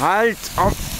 Halt! Auf.